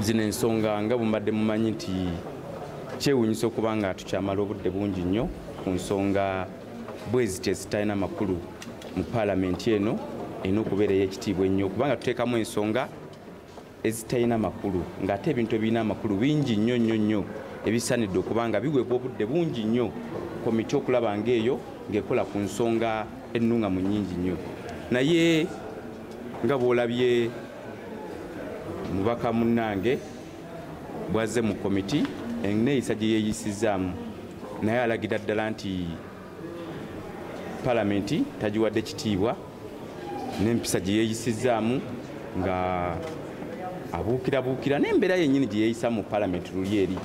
zino ensonga nga bwembadde mumanyi nti kyewuunyisa okuba nga tukyamala obudde bungi nnyo ku nsonga bweziti ezitalina makulu mu paalamenti eno erina okubeera ey'ekitiibwa ennyo kubanga tuteekamu ensonga ezitalina makulu ng'ate ebintu ebirina amakulu bingi nnyo nnyo nnyo ebisaanidde okuba nga biweebwa obudde bungi nnyo komiti okulaba ng'eyo ng'ekola ku nsonga ennungamu nnyingi nnyo. Naye nga bw'olabye mubaka munnange bwazze mu komiti eneeyisa gye yeeyisizaamu. Naye alagira ddala nti palamenti tagiwadde kitiibwa n'empisa gye yeeyisizaamu nga abuukirabuukira n'embeera yennyini gye yeeyisa mu palamenti luli eri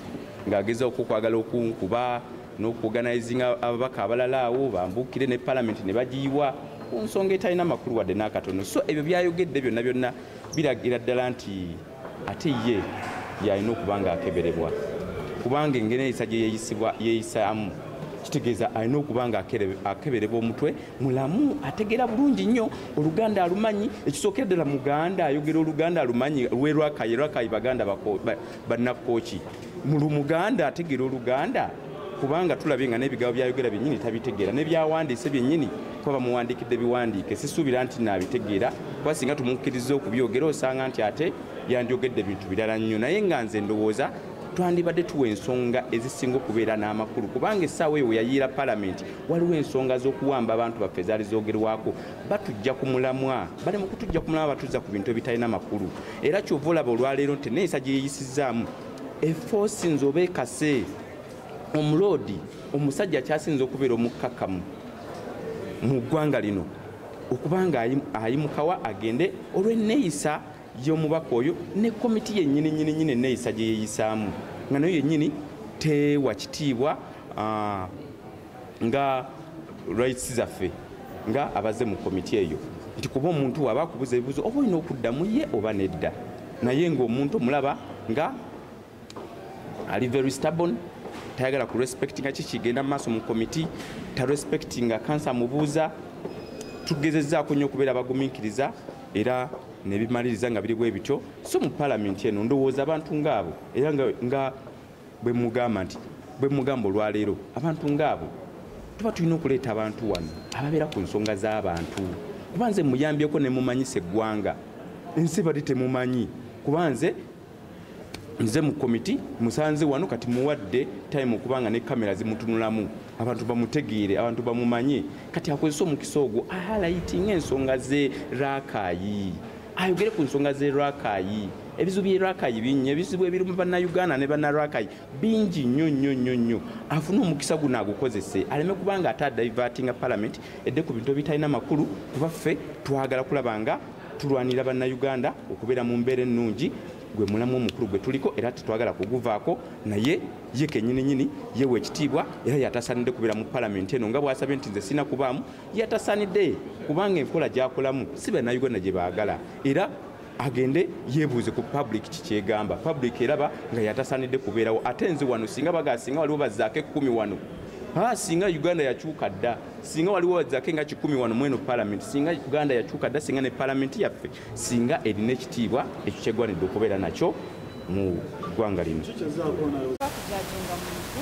ng'agezaako okwagala okunkuba n'okuoganayizinga ababaka abalala awo bambuukire ne palamenti ne bagiyiwa ku nsonga etalina makulu wadde n'akatono. So ebyo byayogedde byonna byonna biragira ddala nti ate ye yalina okuba ng'akeberebwa. Kubanga engeri eyisa gye yeeyisaamu kitegeeza alina okuba nga akeberebwa omutwe mulamu ategeera bulungi nnyo. Oluganda alumanyi ekisookera ddala muganda ayogera oluganda alumanyi lwe lwakayi lwakayi baganda bannakooki. Muganda ategeera oluganda kubanga tulabye nga n'ebigambo byayogera byennyini tabitegeera nebyawandiise byennyini kuba bamuwandiikidde biwandiike sisuubira nti naabitegeera kuba singa tumukkiriza okubyogera osanga nti ate yandyogedde bintu birala nnyo. Naye nga nze ndowooza twandibadde tuwa ensonga ezisinga okubeera n'amakulu kubanga essaawa eyo weyayiira palamenti waliwo ensonga z'okuwamba abantu baffe ezaali zoogerwako. Batujja ku mulamwa balema kutujja ku mulamwa batuzza ku bintu ebitalina makulu. Era kyova olaba olwaleero nti neeyisa gye yeeyisizaamu. Efoosinze oba ekase omuloodi omusajja kyasinza okubeera omukkakkamu mu ggwanga lino. Okuba nga ayimukawa agende olw'enneeyisa y'omubaka oyo ne komiti yennyini nyini nyini enneeyisa gye yeeyisaamu. Nga nayo yennyini tewa kitiibwa nga rights zaffe nga abaze mu komiti eyo. Nti kuba omuntu waaba akubuza ebibuzo oba olina okuddamu ye oba nedda. Naye ng'omuntu omulaba nga ali very stubborn tayagala ku respectinga kikigenda mu maaso mu komiti tarespectinga kansa mubuuza tugezezaako nnyo okubeera abagumiikiriza era nebimaliriza nga biri bwe bityo. So mu palamenti eno ndowooza abantu ngaabo era nga bwe mugamba nti bwe mugamba olwaleero abantu ngaabo tuba tulina okuleeta abantu wano ababeera ku nsonga z'abantu. Kuba nze muyambyeko ne mumanyisa eggwanga ensi bali temumanyi. Kuba nze nze mu komiti musanze wano kati muwadde time okubanga ne kamera zimutunulamu. Abantu bamutegeere abantu bamumanye. Kati akozesa omukisa ogwo ahalayitinga ensonga ze rakayi. Ayogere ku nsonga ze rakayi. Ebizibu bye rakayi bingi ebizibu ebirimu bannayuganda ne bannarakayi bingi nnyo nnyo nnyo nnyo. Afune omukisa guno agukozese aleme kubanga ate adaivatinga palamenti edde ku bintu ebitalina makulu. Kubaffe twagala kulaba nga tulwanira bannayuganda okubeera mu mbeera ennungi gwe mulamu omukulu gwe tuliko era tetwagala kuguvaako naye ye kenyininyini yewa ekitiibwa era yatasaanidde kubeera mu palamenti eno nga bwasabye nti nze sina kubaamu yatasaanidde kubanga enkola gyakolamu si bannayuganda gye baagala. Era agende yeebuuze ku public kikyegamba. Public eraba nga yatasaanidde kubeerawo. Ate nze wano singa bagasinga waliwo bazzaako ekkumi wano singa uganda yakyuka dda singa waliwo wazake nga kikumi wano mweno palamenti singa uganda yakyuka dda singa ne palamenti yaffe singa erina ekitiibwa ekyo kyegwanidde okubeera nakyo mu ggwanga lino. Okujaginga muntu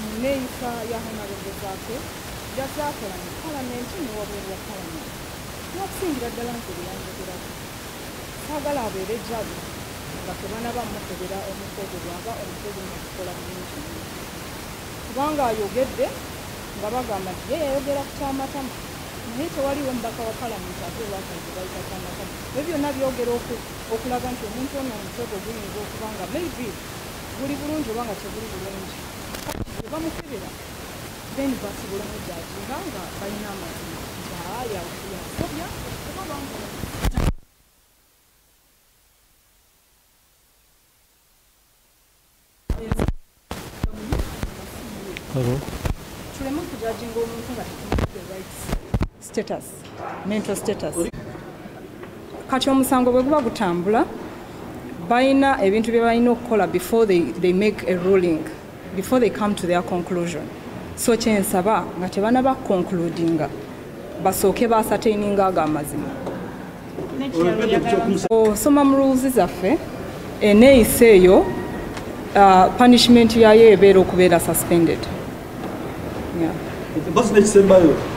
mu neeyisa ya honorable zaake yazaakola mu palamenti newabweru wa palamenti n'okusingira ddala nti ebyanjogerako saagala abeere jabi nga tebanaba mukebera omukogo bwaba omukogo nakukola mungi kubanga ayogedde nga bagamba nti ye yayogera ku kyamatama naye tewaliwo mubaka wa palamenti ate olwakaize bayita kyamatama ebyo byonna byogera oku- okulaga nti omuntu ono omutego guyinza okuba nga maybe guli bulungi oba nga teguli bulungi. Bwe bamukebera then basobola omujajinga nga balina amazima nti aa yasobya oba bamukola tuleme okujajinga omuntu nga tetumukube rights status mental status. Kati omusango bwe guba gutambula balina ebintu bye balina okukola before they, they make a ruling before they come to their conclusion. So kyensaba nga tebanaba concludinga basooke basateininga ago amazima osoma mu rules zaffe eneeyisa eyo uh, punishment yayo ebeera okubeera suspended Bosneć Symbalów.